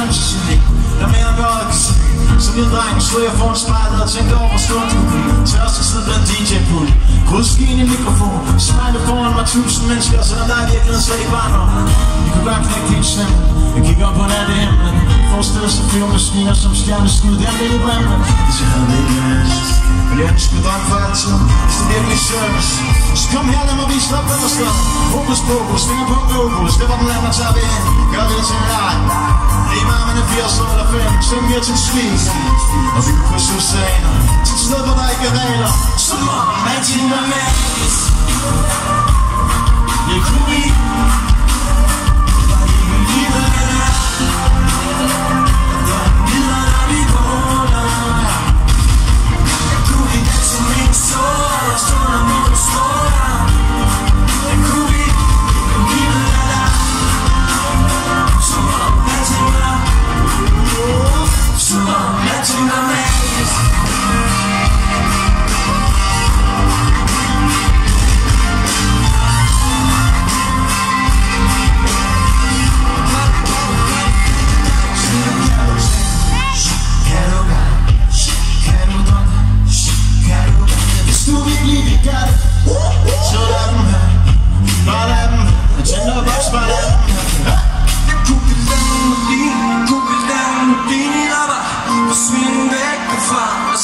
Altid på min fantasi Der mere end bare jeg kan se Så min dreng slår jeg foran spejlet og tænker over, hvor stort det kunne blive Tørst at sidde blandt DJ-pult Grudskien i mikrofon. Spejlet foran mig tusind mennesker Selvom der er virkeligheden slet ikke bare nok. Vi kunne bare knække helt stemme Jeg kigger op på natte himlen Forestiller sig flyvemaskiner som stjerneskud. Der midt i brænden Hvis jeg havde det ikke Men jeg skulle drømme for altid. Hvis det virkelig service. Så kom her, lad mig vise dig, hvem der står fokus på pokus, finger på globus Det var den anden, der tager vi ind. Gør vi det til en leg? Lige meget man er 80 år eller 5 Så mere til svin Og vi kan krydse susaner Til et sted, hvor der ikke er regler. Så må man er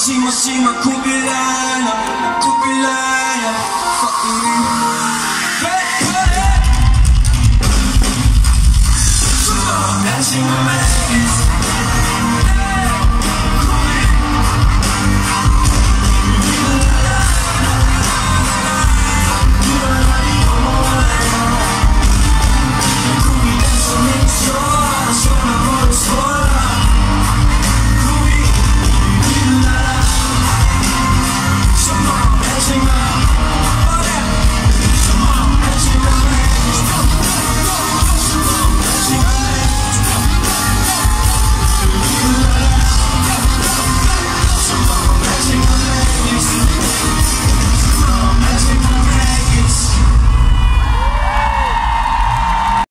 Shima Shima Kubilana Kubilana Fucking Shima Shima